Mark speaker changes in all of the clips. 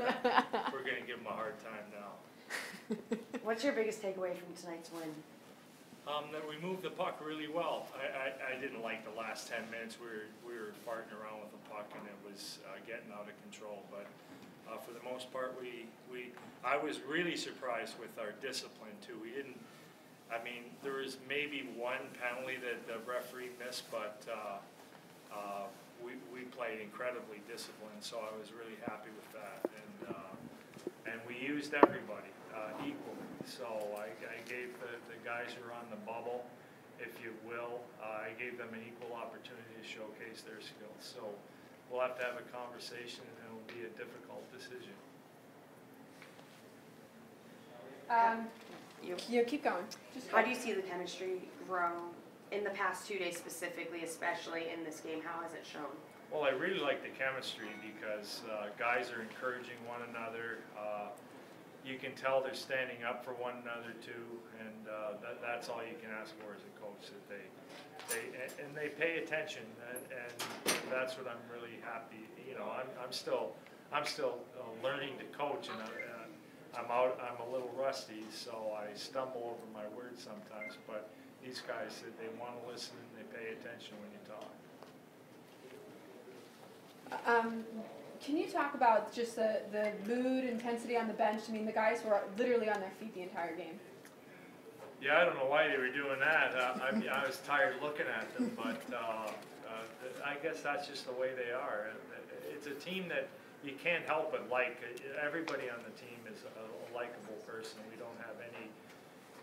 Speaker 1: we're gonna give them a hard time now.
Speaker 2: What's your biggest takeaway from tonight's win?
Speaker 1: Um, that we moved the puck really well. I, I, I didn't like the last ten minutes, we were, we were farting around with the puck and it was, uh, getting out of control, but, uh, for the most part, we, we, I was really surprised with our discipline too. We didn't, I mean, there was maybe one penalty that the referee missed, but, uh, uh, we, we played incredibly disciplined, so I was really happy with that. And, uh, and we used everybody, uh, equally. So I, I gave the, the guys who are on the bubble, if you will, uh, I gave them an equal opportunity to showcase their skills. So we'll have to have a conversation and it'll be a difficult decision.
Speaker 3: Um,
Speaker 2: You,
Speaker 3: you keep going. Just
Speaker 2: how do you see the chemistry grow in the past two days specifically, especially in this game? How has it shown?
Speaker 1: Well, I really like the chemistry because uh, guys are encouraging one another. Uh, You can tell they're standing up for one another too, and uh, that, that's all you can ask for as a coach, that they, they, and- they pay attention, and, and that's what I'm really happy, you know, I'm, I'm still, I'm still uh, learning to coach, and I- and I'm out, I'm a little rusty, so I stumble over my words sometimes, but these guys said they want to listen and they pay attention when you talk.
Speaker 3: Um, can you talk about just the, the mood, intensity on the bench? I mean, the guys were literally on their feet the entire game.
Speaker 1: Yeah, I don't know why they were doing that. Uh, I mean, I was tired looking at them, but uh, uh, I guess that's just the way they are. It's a team that you can't help but like. Everybody on the team is a likable person. We don't have any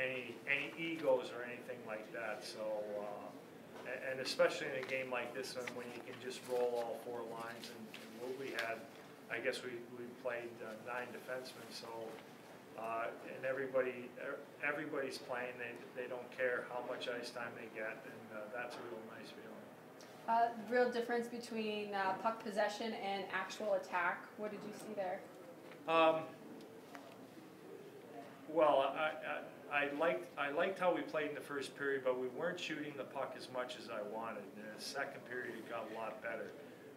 Speaker 1: any any egos or anything like that. So, uh, and especially in a game like this one, when you can just roll all four lines, and, and what we had, I guess we we played uh, nine defensemen, so. Uh, and everybody, er- everybody's playing, they, they don't care how much ice time they get, and uh, that's a real nice feeling.
Speaker 3: Uh, real difference between uh, puck possession and actual attack. What did you see there?
Speaker 1: Um, well, I, I, I liked, I liked how we played in the first period, but we weren't shooting the puck as much as I wanted. In the second period, it got a lot better.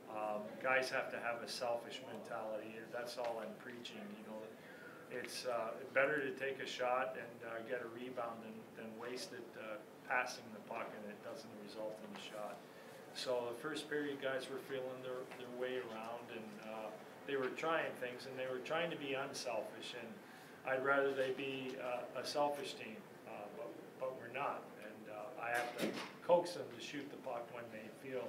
Speaker 1: Um, guys have to have a selfish mentality, that's all I'm preaching, you know. It's, uh, better to take a shot and, uh, get a rebound than, than waste it, uh, passing the puck and it doesn't result in a shot. So the first period, guys were feeling their, their way around and, uh, they were trying things and they were trying to be unselfish and I'd rather they be, uh, a selfish team, uh, but, but we're not. And, uh, I have to coax them to shoot the puck when they feel,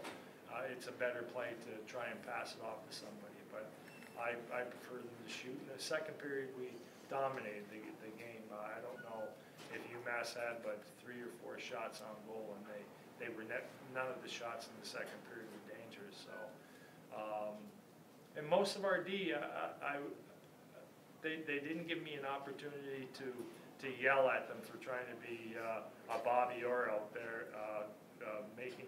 Speaker 1: uh, it's a better play to try and pass it off to somebody, but I, I prefer them to shoot. In the second period, we dominated the, the game. Uh, I don't know if UMass had but three or four shots on goal, and they, they were none of the shots in the second period were dangerous, so. Um, and most of our D, I, I, they, they didn't give me an opportunity to, to yell at them for trying to be, uh, a Bobby Orr out there, uh, uh, making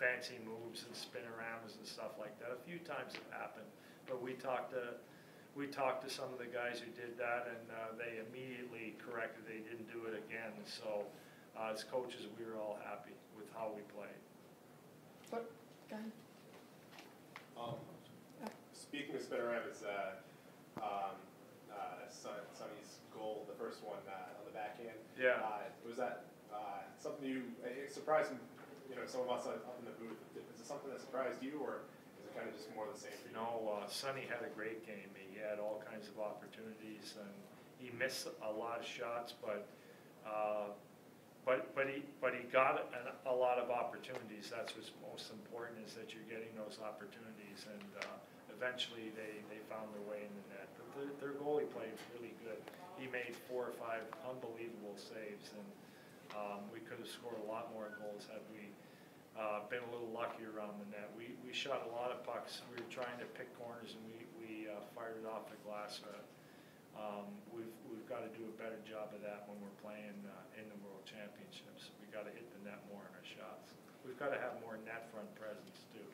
Speaker 1: fancy moves and spin-arounds and stuff like that. A few times it happened, but we talked to, we talked to some of the guys who did that, and uh, they immediately corrected, they didn't do it again. So uh, as coaches, we were all happy with how we played.
Speaker 3: Go ahead.
Speaker 4: Um, Speaking of spinoramics, uh, um, uh, Son- Sonny's goal, the first one uh, on the backhand.
Speaker 1: Yeah.
Speaker 4: Uh, was that uh, something you, it surprised, you know, some of us up in the booth. Is it something that surprised you, or is it kind of just more of the same for
Speaker 1: You know, uh, Sonny had a great game. He had all kinds of opportunities, and he missed a lot of shots, but, uh, but, but he, but he got an- a lot of opportunities. That's what's most important, is that you're getting those opportunities, and uh, eventually they, they found their way in the net. But their, their goalie played really good. He made four or five unbelievable saves, and um, we could have scored a lot more goals had we uh, been a little luckier around the net. We, we shot a lot of pucks. We were trying to pick corners and we, we uh, fired it off the glass. Uh, um, we've, we've got to do a better job of that when we're playing uh, in the World Championships. We've got to hit the net more in our shots. We've got to have more net front presence too.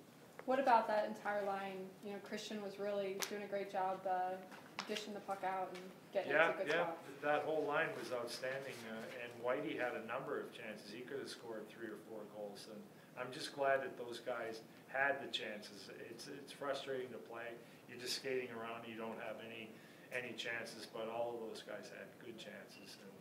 Speaker 3: What about that entire line? You know, Christian was really doing a great job uh, dishing the puck out and getting
Speaker 1: Yeah,
Speaker 3: it to a good
Speaker 1: yeah,
Speaker 3: spot.
Speaker 1: that whole line was outstanding, uh, and Whitey had a number of chances. He could have scored three or four goals, and I'm just glad that those guys had the chances. It's, it's frustrating to play, you're just skating around, you don't have any, any chances, but all of those guys had good chances, and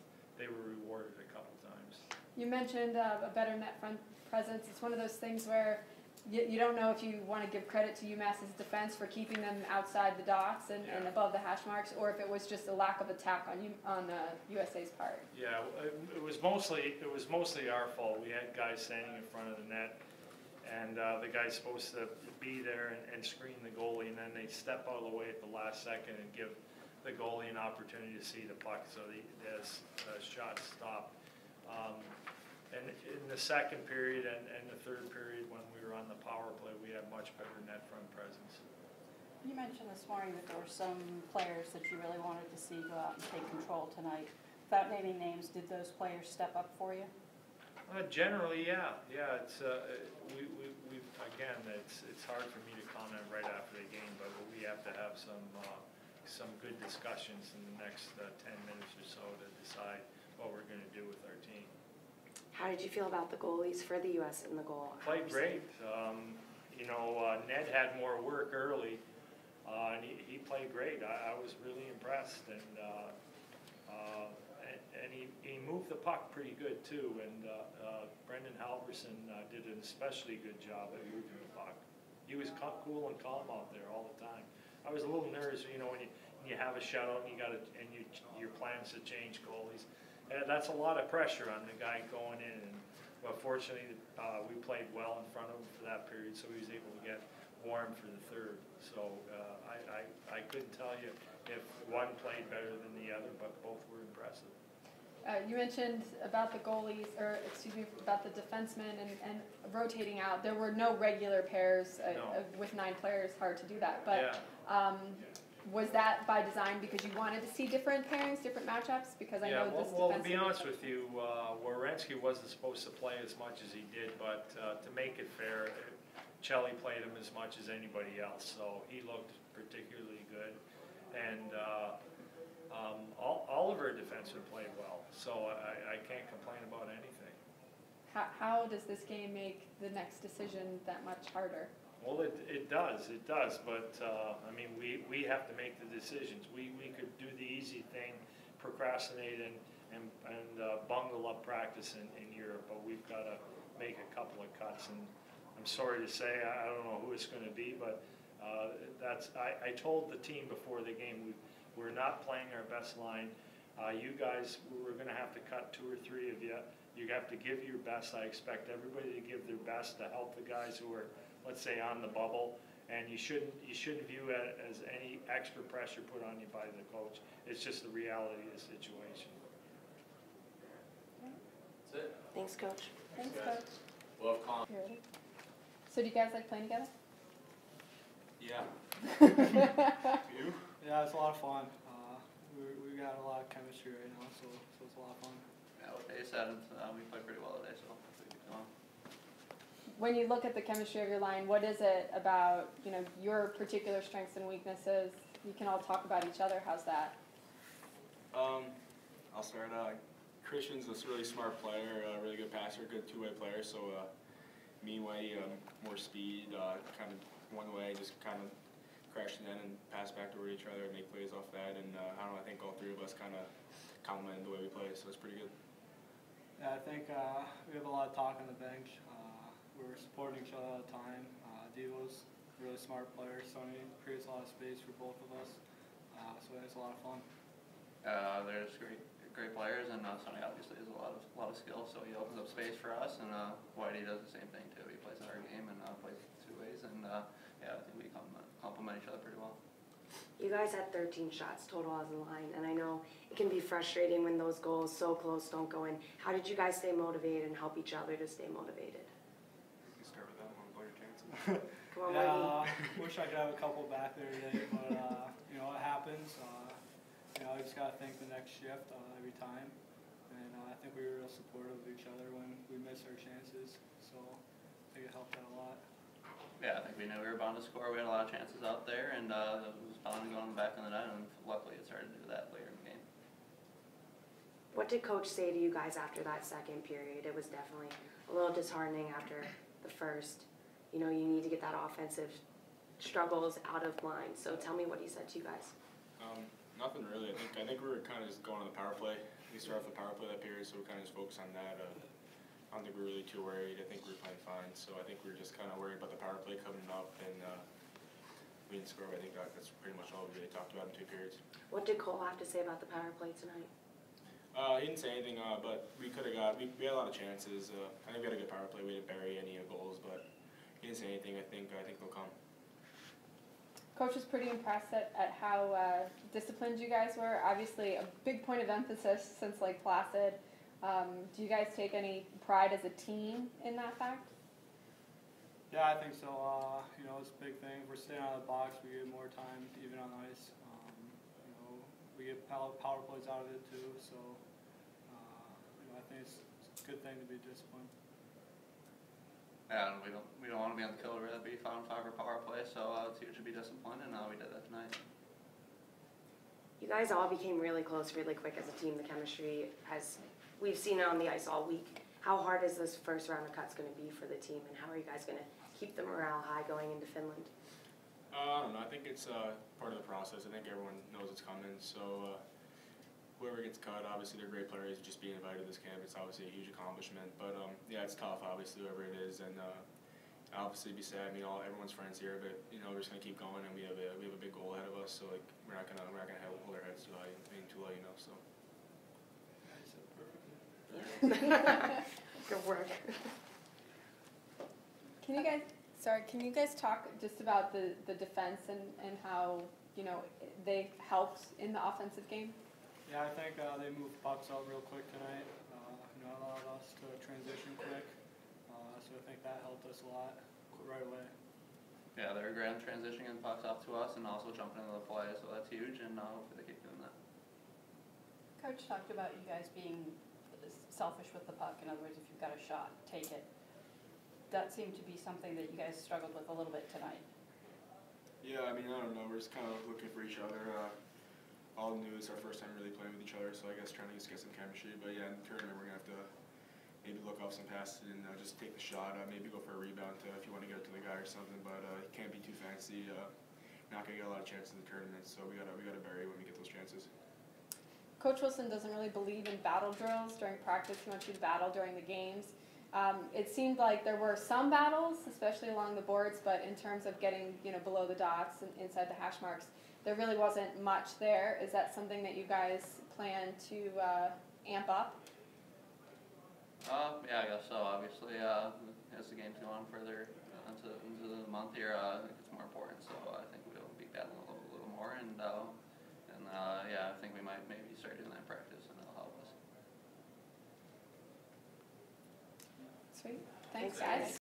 Speaker 1: they were rewarded a couple times.
Speaker 3: You mentioned uh, a better net front presence. It's one of those things where you, you don't know if you want to give credit to UMass's defense for keeping them outside the dots and, and above the hash marks, or if it was just a lack of attack on you on uh, USA's part.
Speaker 1: Yeah, it it was mostly, it was mostly our fault. We had guys standing in front of the net, and uh, the guy's supposed to be there and- and screen the goalie, and then they step out of the way at the last second and give the goalie an opportunity to see the puck, so the, the shot stopped. Um, And in the second period and, and the third period, when we were on the power play, we had much better net front presence.
Speaker 5: You mentioned this morning that there were some players that you really wanted to see go out and take control tonight. Without naming names, did those players step up for you?
Speaker 1: Uh, generally, yeah, yeah, it's, uh, we, we, we, again, it's, it's hard for me to comment right after the game, but we have to have some, uh, some good discussions in the next, uh, ten minutes or so to decide what we're gonna do with our team.
Speaker 2: How did you feel about the goalies for the US in the goal?
Speaker 1: Played great, um, you know, uh, Ned had more work early, uh, and he, he played great, I, I was really impressed, and, uh, uh, and, and he, he moved the puck pretty good too, and, uh, uh, Brandon Halverson, did an especially good job at moving the puck. He was co- cool and calm out there all the time. I was a little nervous, you know, when you, when you have a shutout and you gotta, and you, your plans to change goalies. And that's a lot of pressure on the guy going in, and, but fortunately, uh, we played well in front of him for that period, so he was able to get warm for the third. So, uh, I, I, I couldn't tell you if one played better than the other, but both were impressive.
Speaker 3: Uh, you mentioned about the goalies, or excuse me, about the defensemen and, and rotating out. There were no regular pairs uh,
Speaker 1: No.
Speaker 3: uh, with nine players. Hard to do that, but
Speaker 1: Yeah.
Speaker 3: um, was that by design because you wanted to see different pairings, different matchups? Because I
Speaker 1: Yeah,
Speaker 3: know
Speaker 1: well,
Speaker 3: this
Speaker 1: well, to be honest with you, uh, Werenski wasn't supposed to play as much as he did, but uh, to make it fair, Chelly played him as much as anybody else, so he looked particularly good. And uh, um, all all of our defensemen played well, so I I can't complain about anything.
Speaker 3: How, how does this game make the next decision that much harder?
Speaker 1: Well, it, it does, it does, but, uh, I mean, we, we have to make the decisions. We, we could do the easy thing, procrastinate and, and, and uh, bungle up practice in, in Europe, but we've gotta make a couple of cuts, and I'm sorry to say, I, I don't know who it's gonna be, but, uh, that's, I, I told the team before the game, we, we're not playing our best line. Uh, you guys, we're gonna have to cut two or three of you. You have to give your best. I expect everybody to give their best to help the guys who are let's say, on the bubble, and you shouldn't, you shouldn't view it as any extra pressure put on you by the coach. It's just the reality of the situation.
Speaker 6: That's it.
Speaker 2: Thanks, coach.
Speaker 3: Thanks,
Speaker 4: guys.
Speaker 3: coach.
Speaker 6: We'll have con-
Speaker 3: So do you guys like playing together?
Speaker 6: Yeah.
Speaker 7: You? Yeah, it's a lot of fun. We we got a lot of chemistry right now, so so it's a lot of fun.
Speaker 6: Yeah, what they said, uh, we played pretty well today, so hopefully we keep.
Speaker 3: When you look at the chemistry of your line, what is it about, you know, your particular strengths and weaknesses? You can all talk about each other. How's that?
Speaker 8: Um, I'll start. Uh, Christian's a really smart player, a really good passer, good two-way player. So uh, me and Whitey, um, more speed, uh, kind of one way, just kind of crash it in and pass back toward each other and make plays off that. And uh, I don't know, I think all three of us kind of complemented the way we play, so it's pretty good.
Speaker 7: Yeah, I think uh, we have a lot of talk on the bench. Uh, we're supporting each other all the time. Uh, Devo's a really smart player. Sonny creates a lot of space for both of us, uh, so it's a lot of fun.
Speaker 6: Uh, there's great, great players, and uh, Sonny obviously has a lot of, lot of skill, so he opens up space for us, and uh, Whitey does the same thing too. He plays our game and uh, plays two ways, and uh, yeah, I think we complement, complement each other pretty well.
Speaker 2: You guys had 13 shots total as a line, and I know it can be frustrating when those goals so close don't go in. How did you guys stay motivated and help each other to stay motivated?
Speaker 8: You can start with that one, blow your chances.
Speaker 2: Come on,
Speaker 7: yeah,
Speaker 2: Whitey.
Speaker 7: uh, wish I could have a couple back there today, but uh, you know it happens. Uh, you know, I just gotta think the next shift uh, every time, and uh, I think we were real supportive of each other when we missed our chances. So I think it helped out a lot.
Speaker 6: Yeah, I think we knew we were bound to score. We had a lot of chances out there, and uh, it was bound to go in the back of the net, and luckily it started to do that later in the game.
Speaker 2: What did coach say to you guys after that second period? It was definitely a little disheartening after the first, you know, you need to get that offensive struggles out of line. So tell me what he said to you guys.
Speaker 8: Um, nothing really. I think I think we were kind of just going on the power play. We started off the power play that period, so we kind of just focused on that. Uh, I don't think we were really too worried. I think we were playing fine. So I think we were just kind of worried about the power play coming up, and uh, we didn't score. But I think that, that's pretty much all we really talked about in two periods.
Speaker 2: What did Cole have to say about the power play tonight?
Speaker 8: Uh, he didn't say anything, uh, but we could have got. We, we had a lot of chances. Uh, I think we had a good power play. We didn't bury any uh, goals, but he didn't say anything. I think I think they'll come.
Speaker 3: Coach was pretty impressed at, at how uh, disciplined you guys were. Obviously, a big point of emphasis since Lake Placid. Um, do you guys take any pride as a team in that fact?
Speaker 7: Yeah, I think so. Uh, you know, it's a big thing. If we're staying out of the box, we get more time even on ice. Um, you know, we get power, power plays out of it too. So, uh, you know, I think it's, it's a good thing to be disciplined.
Speaker 6: Yeah, and we don't, we don't wanna be on the kill, we'd rather be five on five or power play, so, uh, it's huge to be disciplined, and, uh, we did that tonight.
Speaker 2: You guys all became really close really quick as a team. The chemistry has, we've seen it on the ice all week. How hard is this first round of cuts going to be for the team, and how are you guys going to keep the morale high going into Finland?
Speaker 8: Uh, I don't know. I think it's uh, part of the process. I think everyone knows it's coming. So uh, whoever gets cut, obviously they're great players. Just being invited to this camp, it's obviously a huge accomplishment. But um, yeah, it's tough. Obviously, whoever it is, and uh, obviously be sad. I mean, all everyone's friends here, but you know we're just gonna keep going, and we have a we have a big goal ahead of us. So like we're not gonna we're not gonna hold our heads too high, being too low, you know. So.
Speaker 7: Yeah, he said perfectly.
Speaker 2: Good work.
Speaker 3: Can you guys, sorry, can you guys talk just about the, the defense and, and how, you know, they helped in the offensive game?
Speaker 7: Yeah, I think uh, they moved pucks out real quick tonight. Uh, you know, allowed us to transition quick. Uh, so I think that helped us a lot right away.
Speaker 6: Yeah, they're great on transitioning and pucks up to us and also jumping into the play, so that's huge, and, uh, hopefully they keep doing that.
Speaker 5: Coach talked about you guys being selfish with the puck. In other words, if you've got a shot, take it. That seemed to be something that you guys struggled with a little bit tonight.
Speaker 8: Yeah, I mean, I don't know. We're just kind of looking for each other. Uh, all new. It's our first time really playing with each other, so I guess trying to just get some chemistry. But yeah, in the tournament, we're gonna have to maybe look off some passes and uh, just take the shot. Uh, maybe go for a rebound to, if you want to get it to the guy or something. But uh, it can't be too fancy. Uh, not gonna get a lot of chances in the tournament, so we gotta we gotta bury when we get those chances.
Speaker 3: Coach Wilson doesn't really believe in battle drills during practice. He wants you to battle during the games. Um, it seemed like there were some battles, especially along the boards, but in terms of getting you know below the dots and inside the hash marks, there really wasn't much there. Is that something that you guys plan to uh, amp up?
Speaker 6: Uh, yeah, I guess so, obviously, uh, as the games go on further uh, into, into the month here, uh, it's more important, so I think we'll be battling a little, little more, and, uh, yeah, I think we might maybe start doing that practice, and it'll help us.
Speaker 3: Sweet.
Speaker 2: Thanks,
Speaker 3: guys.